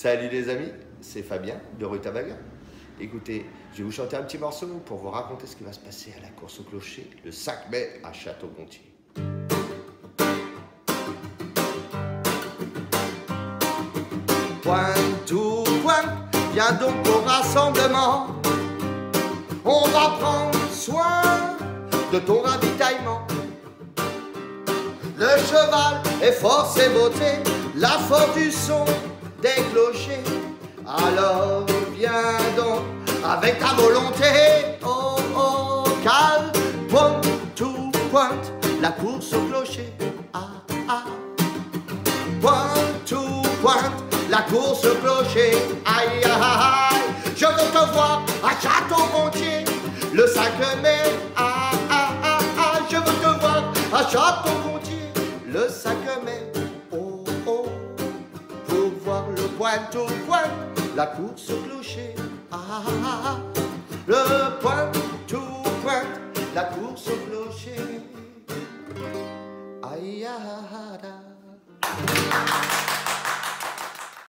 Salut les amis, c'est Fabien de Rutabaga. Écoutez, je vais vous chanter un petit morceau pour vous raconter ce qui va se passer à la course au clocher le 5 mai à Château-Gontier. Point tout point, viens donc au rassemblement. On va prendre soin de ton ravitaillement. Le cheval est force et beauté, la force du son des clochers. Alors viens donc avec ta volonté, oh oh, calme, pointe tout pointe, la course au clocher. Ah ah, pointe tout pointe, la course au clocher. Aïe aïe aïe, je veux te voir à Château-Gontier le 5 mai. Ah ah ah ah, je veux te voir à Château-Gontier le 5 mai. Pointe au point, la course au clocher. Ah ah ah, ah. le point tout pointe, la course au clocher. Aïe aïe aïe. aïe.